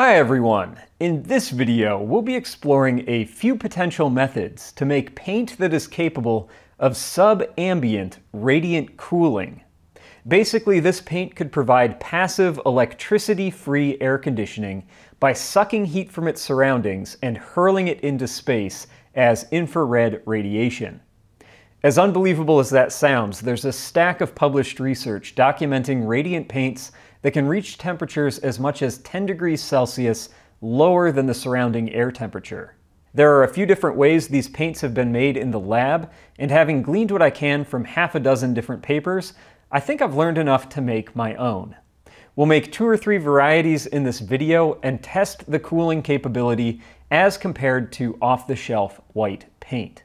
Hi everyone! In this video, we'll be exploring a few potential methods to make paint that is capable of sub-ambient radiant cooling. Basically, this paint could provide passive electricity-free air conditioning by sucking heat from its surroundings and hurling it into space as infrared radiation. As unbelievable as that sounds, there's a stack of published research documenting radiant paints that can reach temperatures as much as 10 degrees Celsius lower than the surrounding air temperature. There are a few different ways these paints have been made in the lab, and having gleaned what I can from half a dozen different papers, I think I've learned enough to make my own. We'll make two or three varieties in this video and test the cooling capability as compared to off-the-shelf white paint.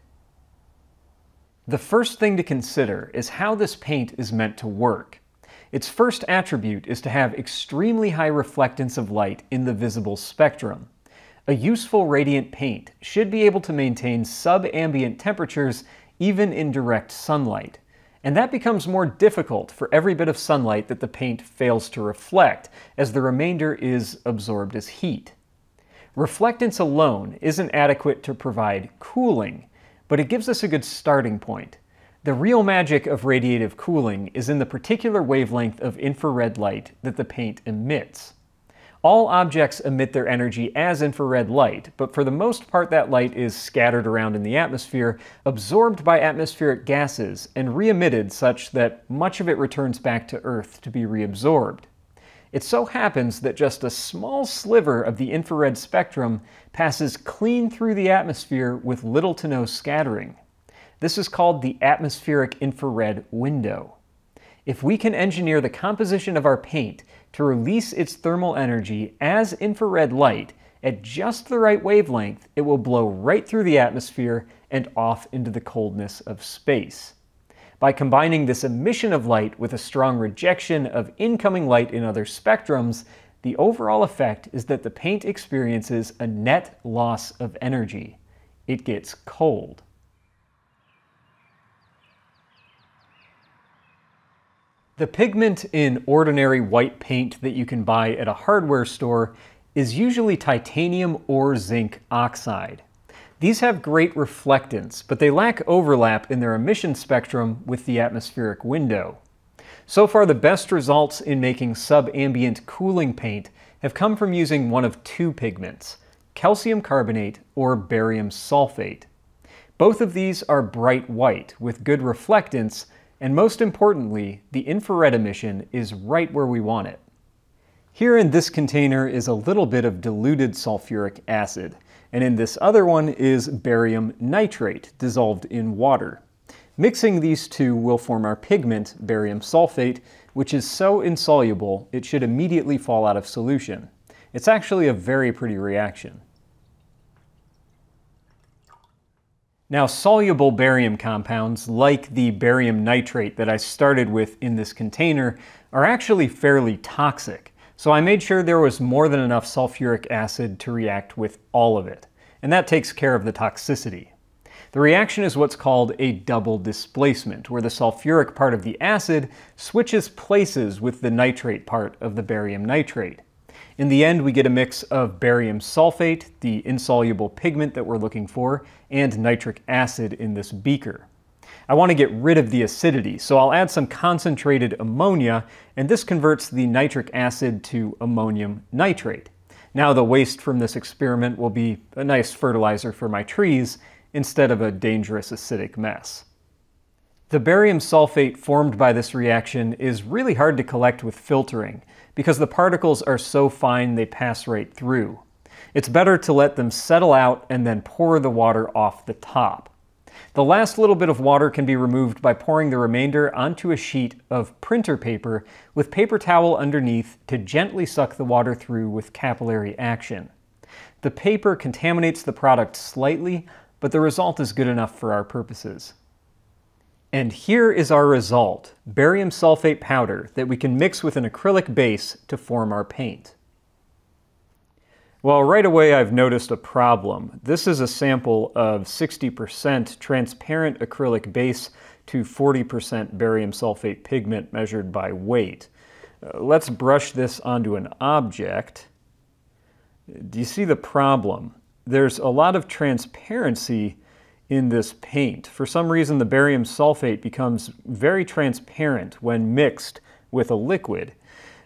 The first thing to consider is how this paint is meant to work. Its first attribute is to have extremely high reflectance of light in the visible spectrum. A useful radiant paint should be able to maintain sub-ambient temperatures even in direct sunlight. And that becomes more difficult for every bit of sunlight that the paint fails to reflect, as the remainder is absorbed as heat. Reflectance alone isn't adequate to provide cooling, but it gives us a good starting point. The real magic of radiative cooling is in the particular wavelength of infrared light that the paint emits. All objects emit their energy as infrared light, but for the most part that light is scattered around in the atmosphere, absorbed by atmospheric gases, and re-emitted such that much of it returns back to Earth to be reabsorbed. It so happens that just a small sliver of the infrared spectrum passes clean through the atmosphere with little to no scattering. This is called the atmospheric infrared window. If we can engineer the composition of our paint to release its thermal energy as infrared light at just the right wavelength, it will blow right through the atmosphere and off into the coldness of space. By combining this emission of light with a strong rejection of incoming light in other spectrums, the overall effect is that the paint experiences a net loss of energy. It gets cold. The pigment in ordinary white paint that you can buy at a hardware store is usually titanium or zinc oxide. These have great reflectance, but they lack overlap in their emission spectrum with the atmospheric window. So far, the best results in making subambient cooling paint have come from using one of two pigments, calcium carbonate or barium sulfate. Both of these are bright white with good reflectance and most importantly, the infrared emission is right where we want it. Here in this container is a little bit of diluted sulfuric acid, and in this other one is barium nitrate dissolved in water. Mixing these two will form our pigment, barium sulfate, which is so insoluble it should immediately fall out of solution. It's actually a very pretty reaction. Now, soluble barium compounds, like the barium nitrate that I started with in this container, are actually fairly toxic. So I made sure there was more than enough sulfuric acid to react with all of it. And that takes care of the toxicity. The reaction is what's called a double displacement, where the sulfuric part of the acid switches places with the nitrate part of the barium nitrate. In the end, we get a mix of barium sulfate, the insoluble pigment that we're looking for, and nitric acid in this beaker. I want to get rid of the acidity, so I'll add some concentrated ammonia, and this converts the nitric acid to ammonium nitrate. Now the waste from this experiment will be a nice fertilizer for my trees instead of a dangerous acidic mess. The barium sulfate formed by this reaction is really hard to collect with filtering because the particles are so fine they pass right through. It's better to let them settle out and then pour the water off the top. The last little bit of water can be removed by pouring the remainder onto a sheet of printer paper with paper towel underneath to gently suck the water through with capillary action. The paper contaminates the product slightly, but the result is good enough for our purposes. And here is our result, barium sulfate powder that we can mix with an acrylic base to form our paint. Well, right away I've noticed a problem. This is a sample of 60% transparent acrylic base to 40% barium sulfate pigment measured by weight. Uh, let's brush this onto an object. Do you see the problem? There's a lot of transparency in this paint. For some reason, the barium sulfate becomes very transparent when mixed with a liquid.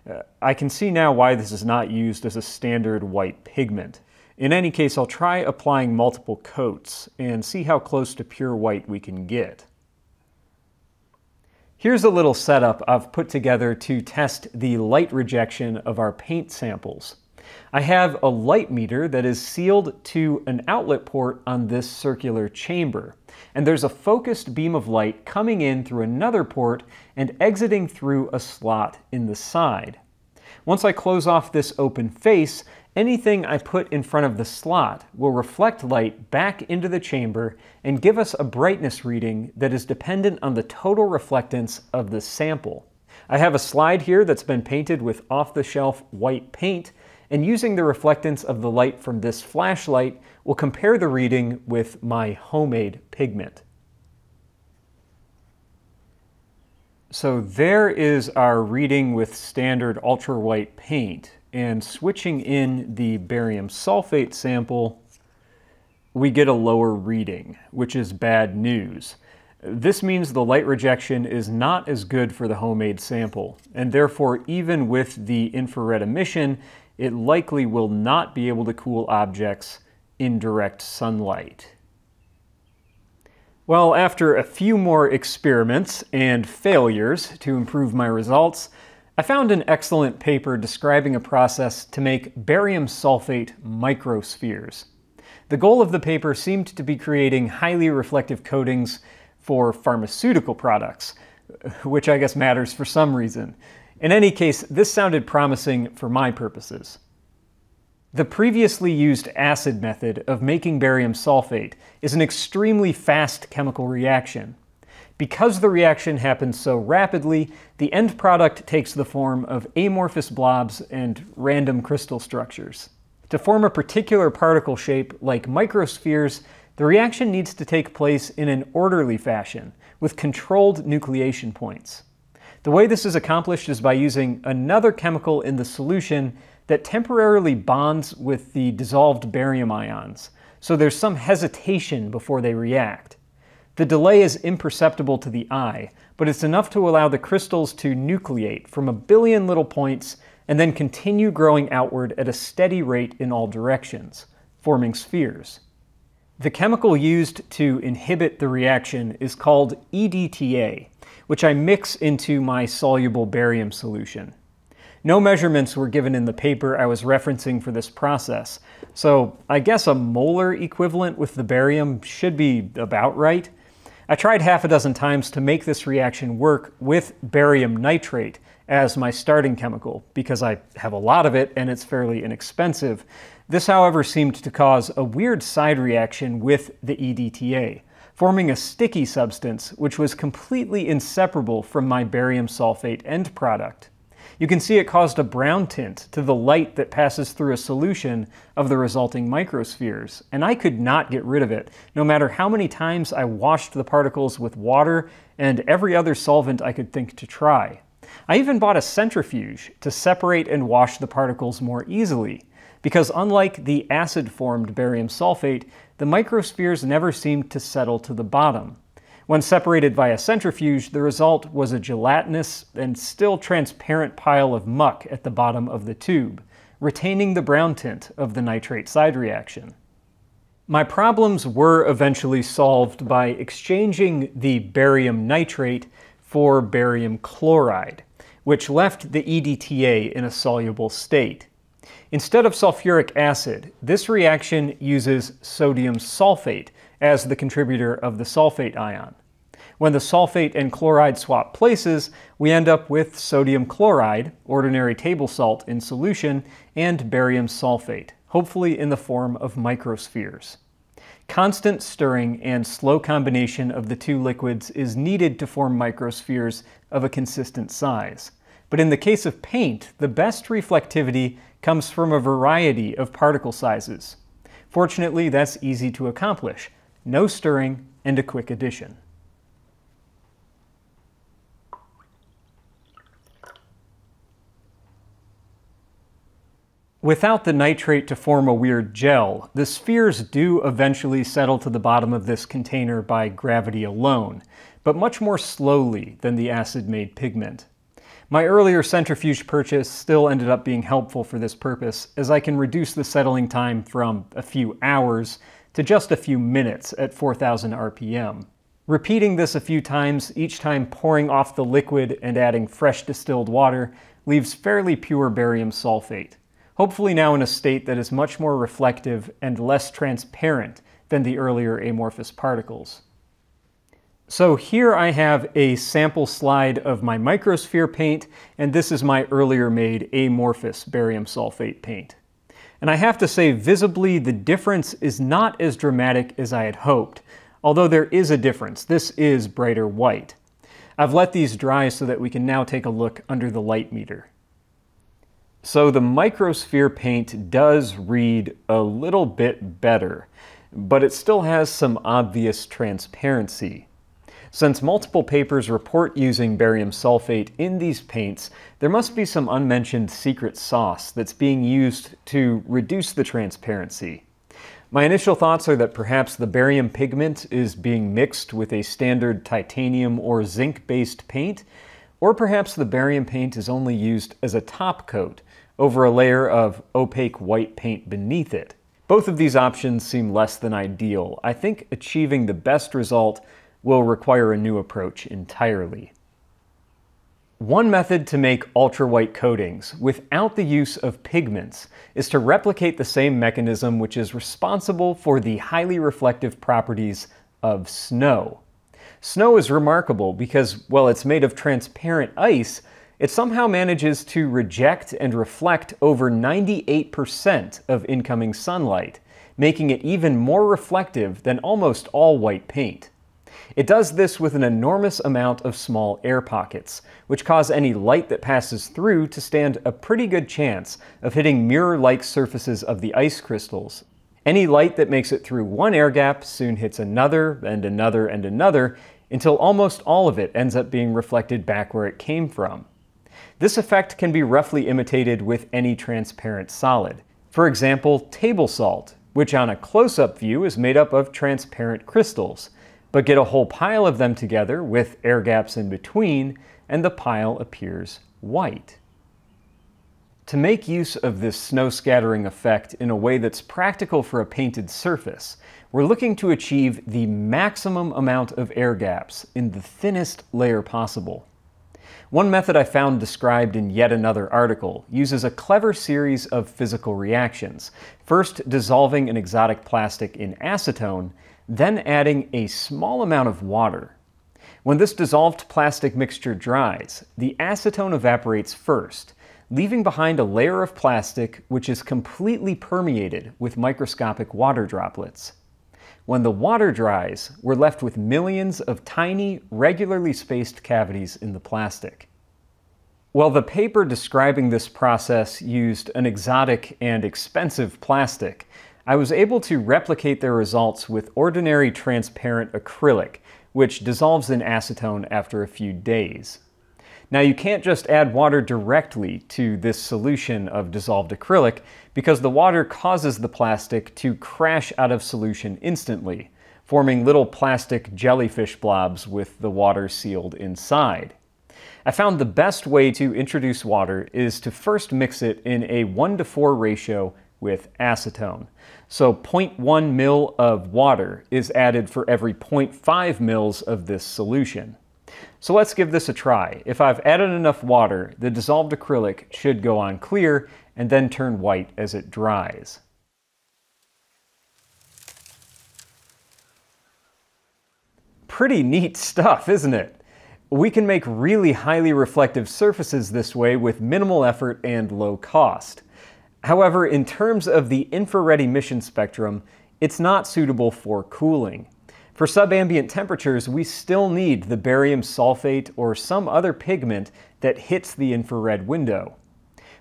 Uh, I can see now why this is not used as a standard white pigment. In any case, I'll try applying multiple coats and see how close to pure white we can get. Here's a little setup I've put together to test the light rejection of our paint samples. I have a light meter that is sealed to an outlet port on this circular chamber. And there's a focused beam of light coming in through another port and exiting through a slot in the side. Once I close off this open face, anything I put in front of the slot will reflect light back into the chamber and give us a brightness reading that is dependent on the total reflectance of the sample. I have a slide here that's been painted with off-the-shelf white paint and using the reflectance of the light from this flashlight, we'll compare the reading with my homemade pigment. So there is our reading with standard ultra white paint. And switching in the barium sulfate sample, we get a lower reading, which is bad news. This means the light rejection is not as good for the homemade sample, and therefore even with the infrared emission, it likely will not be able to cool objects in direct sunlight. Well, after a few more experiments and failures to improve my results, I found an excellent paper describing a process to make barium sulfate microspheres. The goal of the paper seemed to be creating highly reflective coatings for pharmaceutical products, which I guess matters for some reason. In any case, this sounded promising for my purposes. The previously used acid method of making barium sulfate is an extremely fast chemical reaction. Because the reaction happens so rapidly, the end product takes the form of amorphous blobs and random crystal structures. To form a particular particle shape, like microspheres, the reaction needs to take place in an orderly fashion, with controlled nucleation points. The way this is accomplished is by using another chemical in the solution that temporarily bonds with the dissolved barium ions, so there's some hesitation before they react. The delay is imperceptible to the eye, but it's enough to allow the crystals to nucleate from a billion little points and then continue growing outward at a steady rate in all directions, forming spheres. The chemical used to inhibit the reaction is called EDTA, which I mix into my soluble barium solution. No measurements were given in the paper I was referencing for this process, so I guess a molar equivalent with the barium should be about right. I tried half a dozen times to make this reaction work with barium nitrate as my starting chemical, because I have a lot of it and it's fairly inexpensive. This, however, seemed to cause a weird side reaction with the EDTA forming a sticky substance which was completely inseparable from my barium sulfate end product. You can see it caused a brown tint to the light that passes through a solution of the resulting microspheres, and I could not get rid of it, no matter how many times I washed the particles with water and every other solvent I could think to try. I even bought a centrifuge to separate and wash the particles more easily, because unlike the acid-formed barium sulfate, the microspheres never seemed to settle to the bottom. When separated via centrifuge, the result was a gelatinous and still transparent pile of muck at the bottom of the tube, retaining the brown tint of the nitrate side reaction. My problems were eventually solved by exchanging the barium nitrate for barium chloride, which left the EDTA in a soluble state. Instead of sulfuric acid, this reaction uses sodium sulfate as the contributor of the sulfate ion. When the sulfate and chloride swap places, we end up with sodium chloride, ordinary table salt in solution, and barium sulfate, hopefully in the form of microspheres. Constant stirring and slow combination of the two liquids is needed to form microspheres of a consistent size. But in the case of paint, the best reflectivity comes from a variety of particle sizes. Fortunately, that's easy to accomplish. No stirring and a quick addition. Without the nitrate to form a weird gel, the spheres do eventually settle to the bottom of this container by gravity alone, but much more slowly than the acid-made pigment. My earlier centrifuge purchase still ended up being helpful for this purpose, as I can reduce the settling time from a few hours to just a few minutes at 4000 RPM. Repeating this a few times, each time pouring off the liquid and adding fresh distilled water, leaves fairly pure barium sulfate, hopefully now in a state that is much more reflective and less transparent than the earlier amorphous particles. So here I have a sample slide of my microsphere paint, and this is my earlier made amorphous barium sulfate paint. And I have to say, visibly, the difference is not as dramatic as I had hoped, although there is a difference. This is brighter white. I've let these dry so that we can now take a look under the light meter. So the microsphere paint does read a little bit better, but it still has some obvious transparency. Since multiple papers report using barium sulfate in these paints, there must be some unmentioned secret sauce that's being used to reduce the transparency. My initial thoughts are that perhaps the barium pigment is being mixed with a standard titanium or zinc-based paint, or perhaps the barium paint is only used as a top coat over a layer of opaque white paint beneath it. Both of these options seem less than ideal. I think achieving the best result will require a new approach entirely. One method to make ultra-white coatings without the use of pigments is to replicate the same mechanism which is responsible for the highly reflective properties of snow. Snow is remarkable because, while it's made of transparent ice, it somehow manages to reject and reflect over 98% of incoming sunlight, making it even more reflective than almost all white paint. It does this with an enormous amount of small air pockets, which cause any light that passes through to stand a pretty good chance of hitting mirror-like surfaces of the ice crystals. Any light that makes it through one air gap soon hits another and another and another until almost all of it ends up being reflected back where it came from. This effect can be roughly imitated with any transparent solid. For example, table salt, which on a close-up view is made up of transparent crystals but get a whole pile of them together with air gaps in between, and the pile appears white. To make use of this snow scattering effect in a way that's practical for a painted surface, we're looking to achieve the maximum amount of air gaps in the thinnest layer possible. One method I found described in yet another article uses a clever series of physical reactions, first dissolving an exotic plastic in acetone, then adding a small amount of water. When this dissolved plastic mixture dries, the acetone evaporates first, leaving behind a layer of plastic which is completely permeated with microscopic water droplets. When the water dries, we're left with millions of tiny, regularly spaced cavities in the plastic. While the paper describing this process used an exotic and expensive plastic, I was able to replicate their results with ordinary transparent acrylic, which dissolves in acetone after a few days. Now you can't just add water directly to this solution of dissolved acrylic because the water causes the plastic to crash out of solution instantly, forming little plastic jellyfish blobs with the water sealed inside. I found the best way to introduce water is to first mix it in a 1 to 4 ratio with acetone. So 0.1 mil of water is added for every 0.5 mils of this solution. So let's give this a try. If I've added enough water, the dissolved acrylic should go on clear and then turn white as it dries. Pretty neat stuff, isn't it? We can make really highly reflective surfaces this way with minimal effort and low cost. However, in terms of the infrared emission spectrum, it's not suitable for cooling. For subambient temperatures, we still need the barium sulfate or some other pigment that hits the infrared window.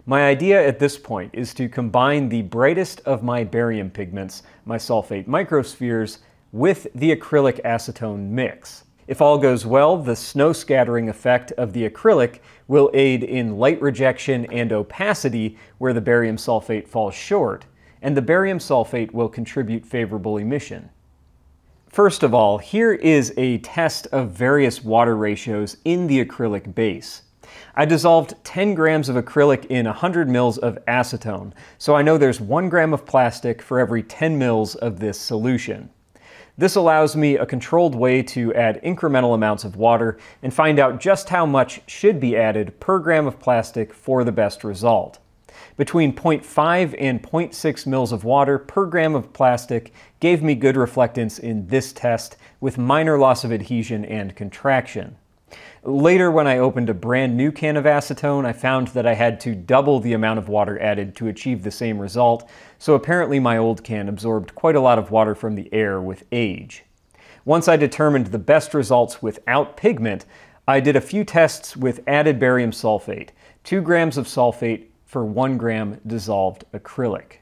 My idea at this point is to combine the brightest of my barium pigments, my sulfate microspheres, with the acrylic acetone mix. If all goes well, the snow scattering effect of the acrylic will aid in light rejection and opacity where the barium sulfate falls short, and the barium sulfate will contribute favorable emission. First of all, here is a test of various water ratios in the acrylic base. I dissolved 10 grams of acrylic in 100 mils of acetone, so I know there's 1 gram of plastic for every 10 mils of this solution. This allows me a controlled way to add incremental amounts of water and find out just how much should be added per gram of plastic for the best result. Between 0.5 and 0.6 mils of water per gram of plastic gave me good reflectance in this test with minor loss of adhesion and contraction. Later, when I opened a brand new can of acetone, I found that I had to double the amount of water added to achieve the same result, so apparently my old can absorbed quite a lot of water from the air with age. Once I determined the best results without pigment, I did a few tests with added barium sulfate, 2 grams of sulfate for 1 gram dissolved acrylic.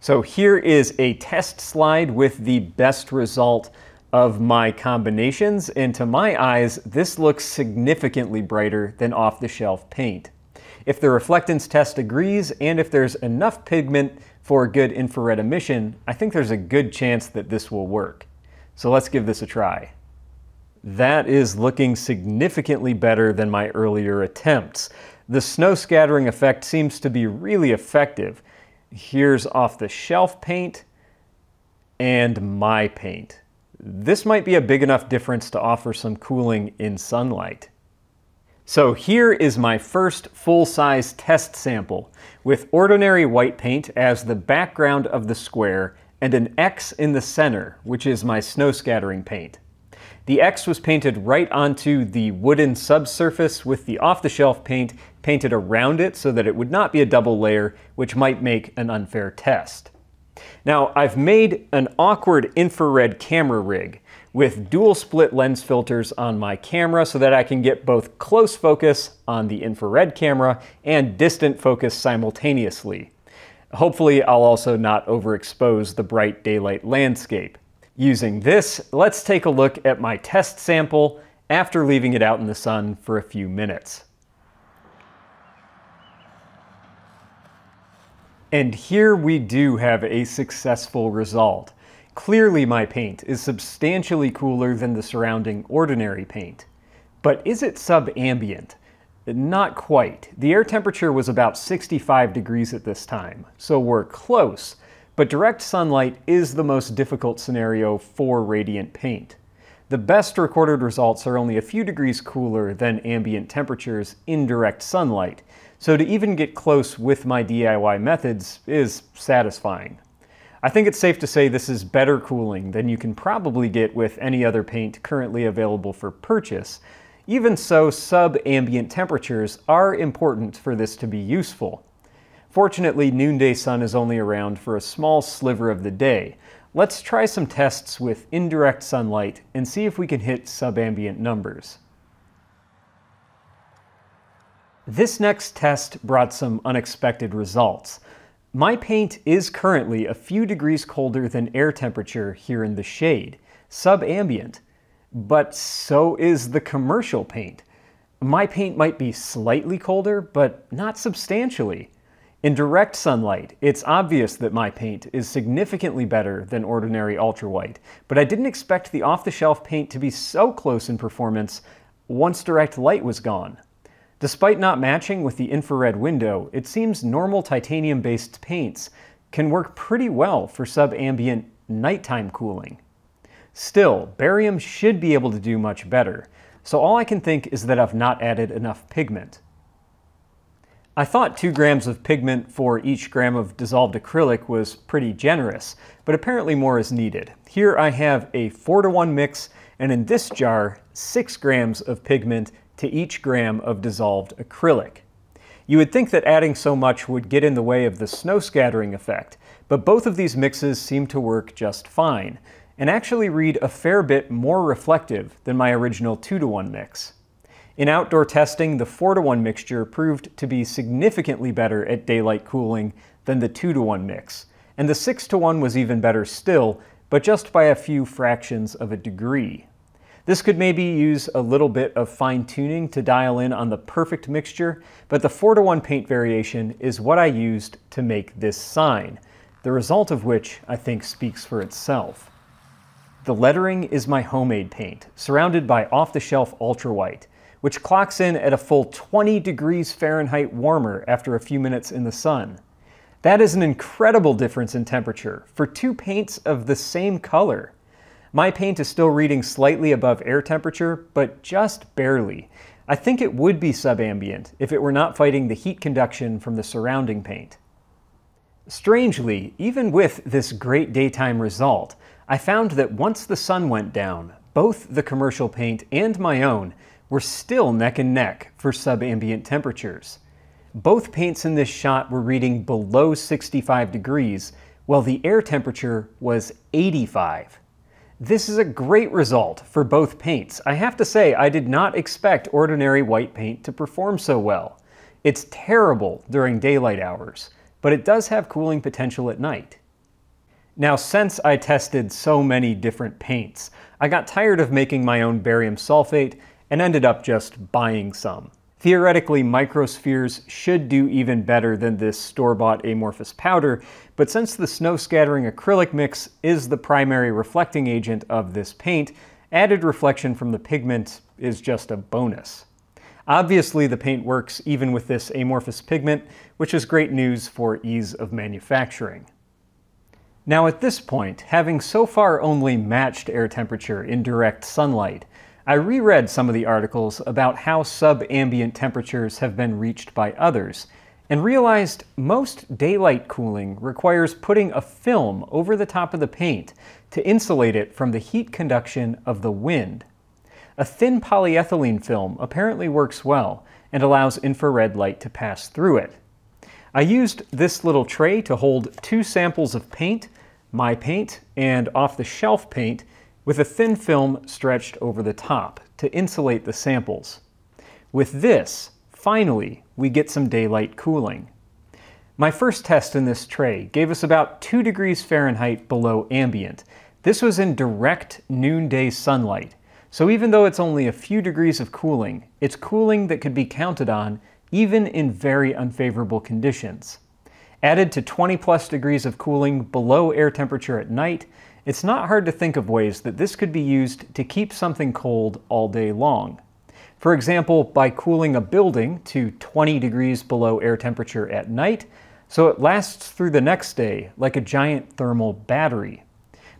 So here is a test slide with the best result of my combinations, and to my eyes, this looks significantly brighter than off-the-shelf paint. If the reflectance test agrees, and if there's enough pigment for good infrared emission, I think there's a good chance that this will work. So let's give this a try. That is looking significantly better than my earlier attempts. The snow scattering effect seems to be really effective. Here's off-the-shelf paint and my paint. This might be a big enough difference to offer some cooling in sunlight. So here is my first full-size test sample with ordinary white paint as the background of the square and an X in the center, which is my snow scattering paint. The X was painted right onto the wooden subsurface with the off-the-shelf paint painted around it so that it would not be a double layer, which might make an unfair test. Now, I've made an awkward infrared camera rig with dual split lens filters on my camera so that I can get both close focus on the infrared camera and distant focus simultaneously. Hopefully, I'll also not overexpose the bright daylight landscape. Using this, let's take a look at my test sample after leaving it out in the sun for a few minutes. And here we do have a successful result. Clearly my paint is substantially cooler than the surrounding ordinary paint. But is it subambient? Not quite. The air temperature was about 65 degrees at this time, so we're close, but direct sunlight is the most difficult scenario for radiant paint. The best recorded results are only a few degrees cooler than ambient temperatures in direct sunlight, so to even get close with my DIY methods is satisfying. I think it's safe to say this is better cooling than you can probably get with any other paint currently available for purchase. Even so, sub-ambient temperatures are important for this to be useful. Fortunately, noonday sun is only around for a small sliver of the day. Let's try some tests with indirect sunlight and see if we can hit subambient numbers. This next test brought some unexpected results. My paint is currently a few degrees colder than air temperature here in the shade, subambient, but so is the commercial paint. My paint might be slightly colder, but not substantially. In direct sunlight, it's obvious that my paint is significantly better than ordinary ultrawhite, but I didn't expect the off-the-shelf paint to be so close in performance once direct light was gone. Despite not matching with the infrared window, it seems normal titanium-based paints can work pretty well for subambient nighttime cooling. Still, barium should be able to do much better, so all I can think is that I've not added enough pigment. I thought 2 grams of pigment for each gram of dissolved acrylic was pretty generous, but apparently more is needed. Here I have a 4 to 1 mix, and in this jar, 6 grams of pigment to each gram of dissolved acrylic. You would think that adding so much would get in the way of the snow scattering effect, but both of these mixes seem to work just fine, and actually read a fair bit more reflective than my original 2 to 1 mix. In outdoor testing, the 4 to 1 mixture proved to be significantly better at daylight cooling than the 2 to 1 mix, and the 6 to 1 was even better still, but just by a few fractions of a degree. This could maybe use a little bit of fine tuning to dial in on the perfect mixture, but the 4 to 1 paint variation is what I used to make this sign, the result of which I think speaks for itself. The lettering is my homemade paint, surrounded by off-the-shelf ultra white, which clocks in at a full 20 degrees Fahrenheit warmer after a few minutes in the sun. That is an incredible difference in temperature for two paints of the same color. My paint is still reading slightly above air temperature, but just barely. I think it would be subambient if it were not fighting the heat conduction from the surrounding paint. Strangely, even with this great daytime result, I found that once the sun went down, both the commercial paint and my own were still neck and neck for subambient temperatures. Both paints in this shot were reading below 65 degrees, while the air temperature was 85. This is a great result for both paints. I have to say, I did not expect ordinary white paint to perform so well. It's terrible during daylight hours, but it does have cooling potential at night. Now, since I tested so many different paints, I got tired of making my own barium sulfate and ended up just buying some. Theoretically, microspheres should do even better than this store-bought amorphous powder, but since the snow scattering acrylic mix is the primary reflecting agent of this paint, added reflection from the pigment is just a bonus. Obviously, the paint works even with this amorphous pigment, which is great news for ease of manufacturing. Now at this point, having so far only matched air temperature in direct sunlight, I reread some of the articles about how subambient temperatures have been reached by others, and realized most daylight cooling requires putting a film over the top of the paint to insulate it from the heat conduction of the wind. A thin polyethylene film apparently works well and allows infrared light to pass through it. I used this little tray to hold two samples of paint, my paint, and off-the-shelf paint with a thin film stretched over the top to insulate the samples. With this, finally, we get some daylight cooling. My first test in this tray gave us about 2 degrees Fahrenheit below ambient. This was in direct noonday sunlight, so even though it's only a few degrees of cooling, it's cooling that could be counted on even in very unfavorable conditions. Added to 20 plus degrees of cooling below air temperature at night, it's not hard to think of ways that this could be used to keep something cold all day long. For example, by cooling a building to 20 degrees below air temperature at night, so it lasts through the next day like a giant thermal battery.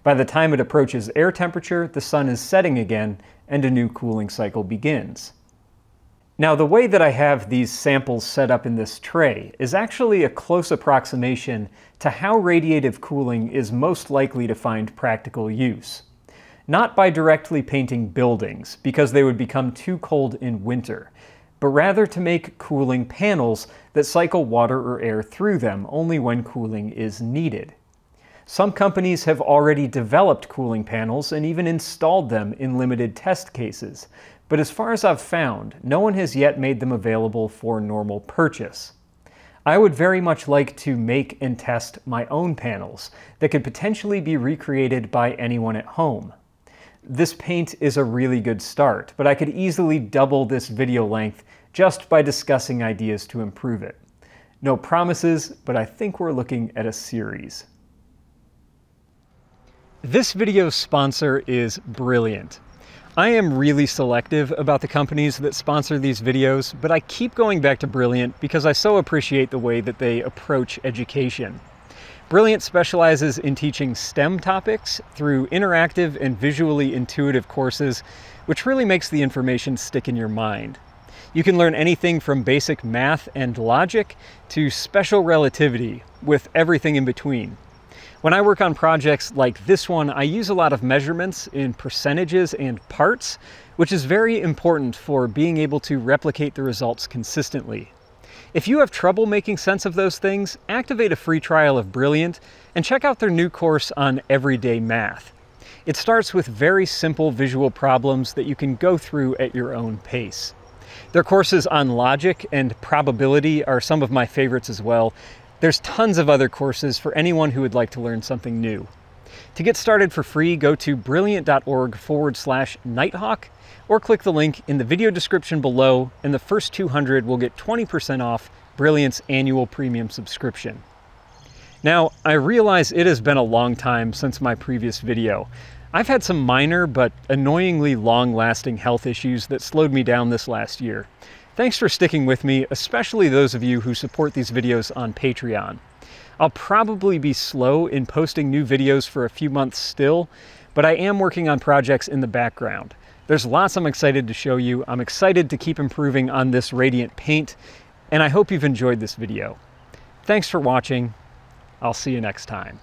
By the time it approaches air temperature, the sun is setting again and a new cooling cycle begins. Now the way that I have these samples set up in this tray is actually a close approximation to how radiative cooling is most likely to find practical use. Not by directly painting buildings, because they would become too cold in winter, but rather to make cooling panels that cycle water or air through them only when cooling is needed. Some companies have already developed cooling panels and even installed them in limited test cases, but as far as I've found, no one has yet made them available for normal purchase. I would very much like to make and test my own panels that could potentially be recreated by anyone at home. This paint is a really good start, but I could easily double this video length just by discussing ideas to improve it. No promises, but I think we're looking at a series. This video's sponsor is Brilliant. I am really selective about the companies that sponsor these videos, but I keep going back to Brilliant because I so appreciate the way that they approach education. Brilliant specializes in teaching STEM topics through interactive and visually intuitive courses, which really makes the information stick in your mind. You can learn anything from basic math and logic to special relativity, with everything in between. When I work on projects like this one, I use a lot of measurements in percentages and parts, which is very important for being able to replicate the results consistently. If you have trouble making sense of those things, activate a free trial of Brilliant and check out their new course on everyday math. It starts with very simple visual problems that you can go through at your own pace. Their courses on logic and probability are some of my favorites as well, there's tons of other courses for anyone who would like to learn something new. To get started for free, go to brilliant.org forward slash nighthawk or click the link in the video description below, and the first 200 will get 20% off Brilliant's annual premium subscription. Now, I realize it has been a long time since my previous video. I've had some minor but annoyingly long-lasting health issues that slowed me down this last year. Thanks for sticking with me, especially those of you who support these videos on Patreon. I'll probably be slow in posting new videos for a few months still, but I am working on projects in the background. There's lots I'm excited to show you. I'm excited to keep improving on this Radiant paint, and I hope you've enjoyed this video. Thanks for watching. I'll see you next time.